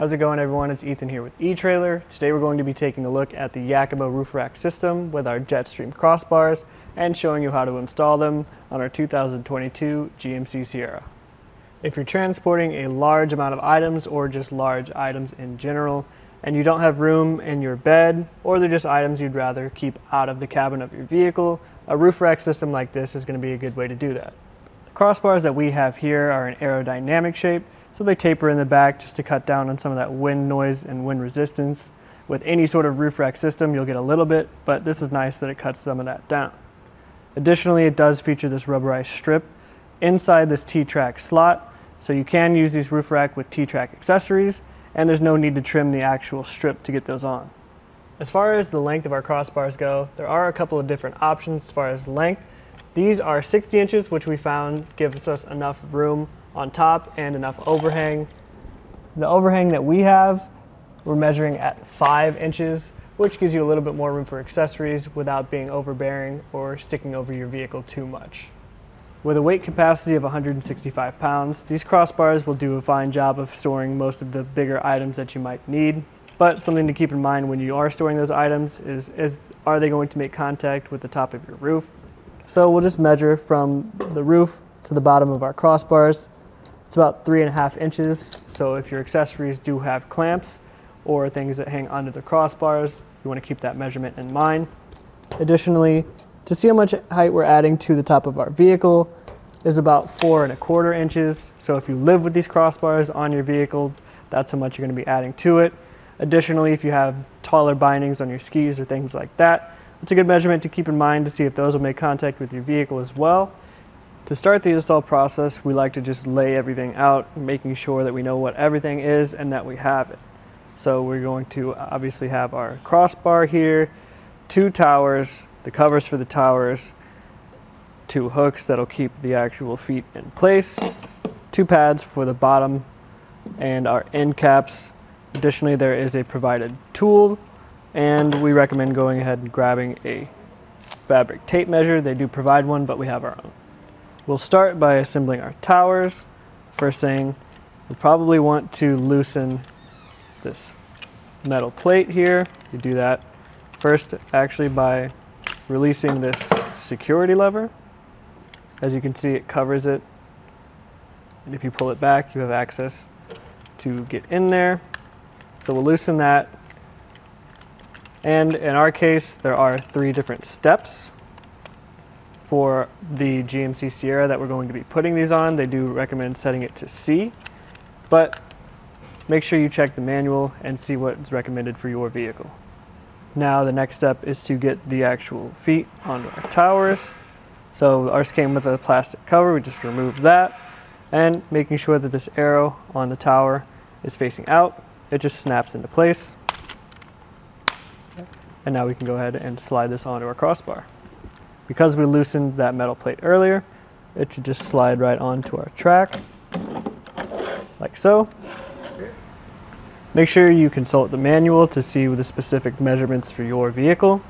How's it going everyone? It's Ethan here with eTrailer. Today we're going to be taking a look at the Yakima roof rack system with our Jetstream crossbars and showing you how to install them on our 2022 GMC Sierra. If you're transporting a large amount of items or just large items in general and you don't have room in your bed or they're just items you'd rather keep out of the cabin of your vehicle, a roof rack system like this is going to be a good way to do that. The crossbars that we have here are an aerodynamic shape so they taper in the back just to cut down on some of that wind noise and wind resistance. With any sort of roof rack system, you'll get a little bit, but this is nice that it cuts some of that down. Additionally, it does feature this rubberized strip inside this T-Track slot, so you can use these roof rack with T-Track accessories, and there's no need to trim the actual strip to get those on. As far as the length of our crossbars go, there are a couple of different options as far as length. These are 60 inches, which we found gives us enough room on top and enough overhang. The overhang that we have, we're measuring at five inches, which gives you a little bit more room for accessories without being overbearing or sticking over your vehicle too much. With a weight capacity of 165 pounds, these crossbars will do a fine job of storing most of the bigger items that you might need. But something to keep in mind when you are storing those items is, is are they going to make contact with the top of your roof? So we'll just measure from the roof to the bottom of our crossbars it's about three and a half inches. So if your accessories do have clamps or things that hang onto the crossbars, you want to keep that measurement in mind. Additionally, to see how much height we're adding to the top of our vehicle is about four and a quarter inches. So if you live with these crossbars on your vehicle, that's how much you're going to be adding to it. Additionally, if you have taller bindings on your skis or things like that, it's a good measurement to keep in mind to see if those will make contact with your vehicle as well. To start the install process, we like to just lay everything out, making sure that we know what everything is and that we have it. So we're going to obviously have our crossbar here, two towers, the covers for the towers, two hooks that'll keep the actual feet in place, two pads for the bottom, and our end caps. Additionally, there is a provided tool, and we recommend going ahead and grabbing a fabric tape measure. They do provide one, but we have our own. We'll start by assembling our towers. First thing, we probably want to loosen this metal plate here. You do that first actually by releasing this security lever. As you can see, it covers it. And if you pull it back, you have access to get in there. So we'll loosen that. And in our case, there are three different steps for the GMC Sierra that we're going to be putting these on, they do recommend setting it to C, but make sure you check the manual and see what's recommended for your vehicle. Now the next step is to get the actual feet onto our towers. So ours came with a plastic cover, we just removed that, and making sure that this arrow on the tower is facing out, it just snaps into place. And now we can go ahead and slide this onto our crossbar. Because we loosened that metal plate earlier, it should just slide right onto our track, like so. Make sure you consult the manual to see the specific measurements for your vehicle,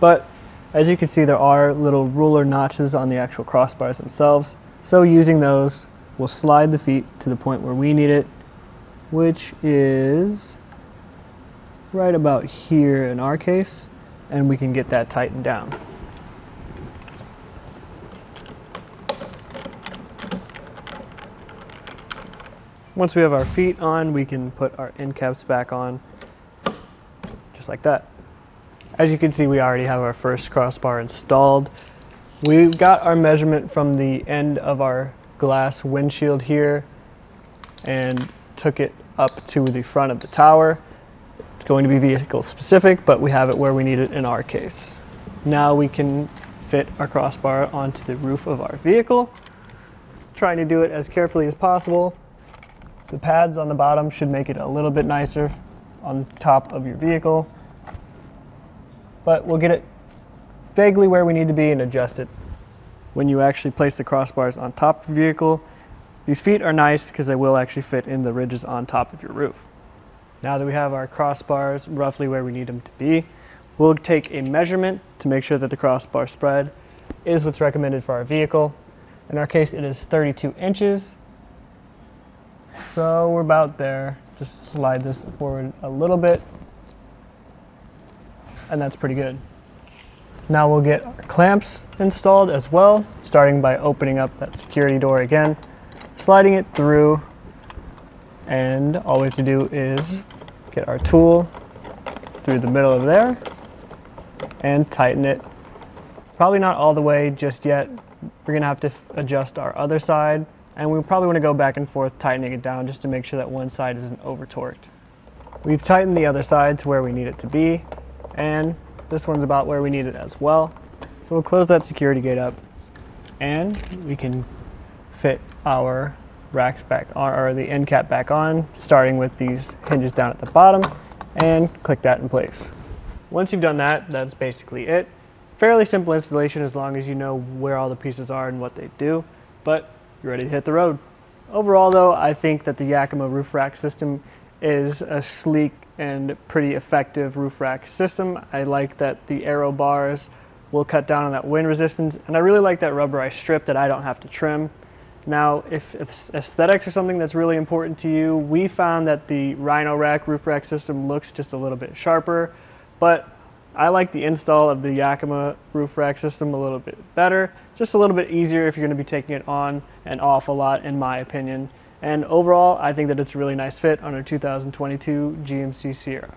but as you can see there are little ruler notches on the actual crossbars themselves, so using those we'll slide the feet to the point where we need it, which is right about here in our case, and we can get that tightened down. Once we have our feet on, we can put our end caps back on, just like that. As you can see, we already have our first crossbar installed. We got our measurement from the end of our glass windshield here and took it up to the front of the tower. It's going to be vehicle specific, but we have it where we need it in our case. Now we can fit our crossbar onto the roof of our vehicle, trying to do it as carefully as possible the pads on the bottom should make it a little bit nicer on top of your vehicle, but we'll get it vaguely where we need to be and adjust it. When you actually place the crossbars on top of the vehicle, these feet are nice because they will actually fit in the ridges on top of your roof. Now that we have our crossbars roughly where we need them to be, we'll take a measurement to make sure that the crossbar spread is what's recommended for our vehicle. In our case, it is 32 inches so we're about there. Just slide this forward a little bit, and that's pretty good. Now we'll get our clamps installed as well, starting by opening up that security door again, sliding it through, and all we have to do is get our tool through the middle of there and tighten it. Probably not all the way just yet. We're gonna have to adjust our other side and we probably wanna go back and forth tightening it down just to make sure that one side isn't over torqued. We've tightened the other side to where we need it to be and this one's about where we need it as well. So we'll close that security gate up and we can fit our racks back on, or the end cap back on, starting with these hinges down at the bottom and click that in place. Once you've done that, that's basically it. Fairly simple installation as long as you know where all the pieces are and what they do, but you're ready to hit the road. Overall though, I think that the Yakima roof rack system is a sleek and pretty effective roof rack system. I like that the aero bars will cut down on that wind resistance, and I really like that rubberized strip that I don't have to trim. Now, if, if aesthetics are something that's really important to you, we found that the Rhino Rack roof rack system looks just a little bit sharper, but I like the install of the Yakima roof rack system a little bit better, just a little bit easier if you're going to be taking it on and off a lot, in my opinion. And overall, I think that it's a really nice fit on a 2022 GMC Sierra.